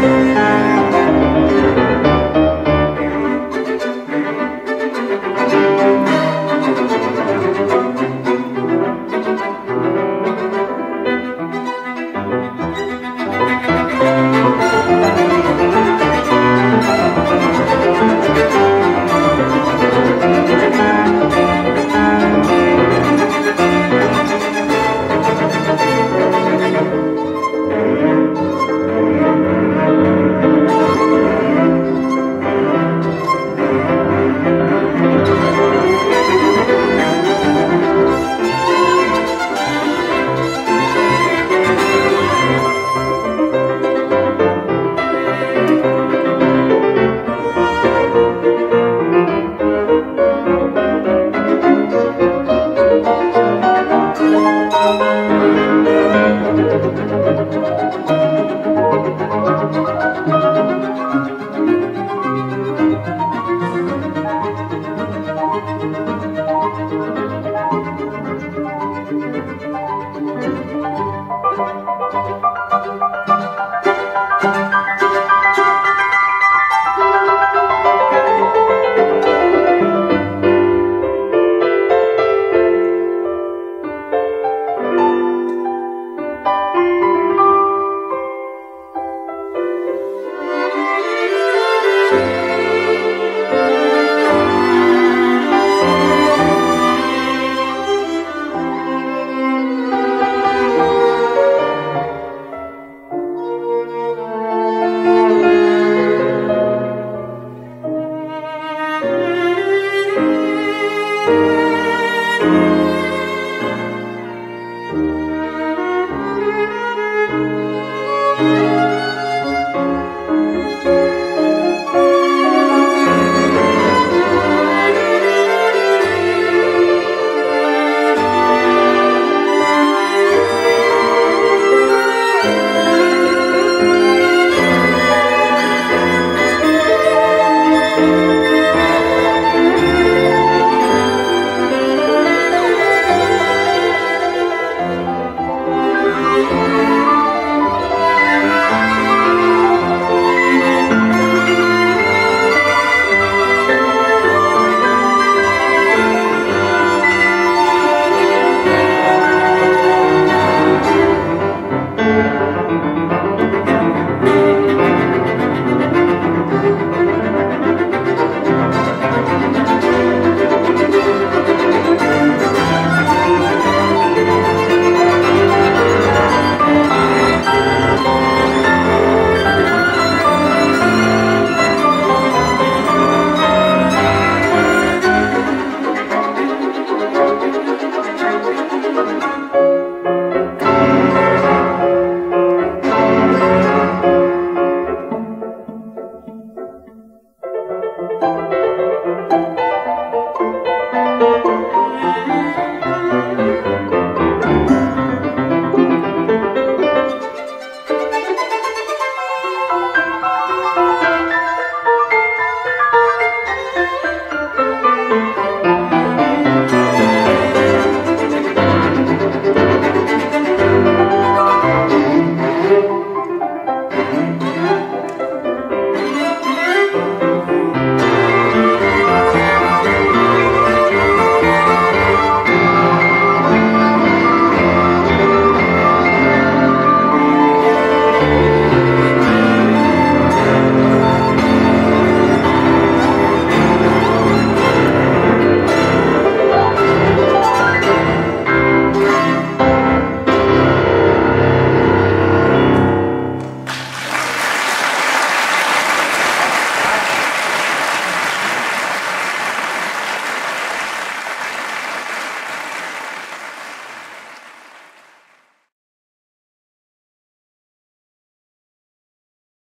Música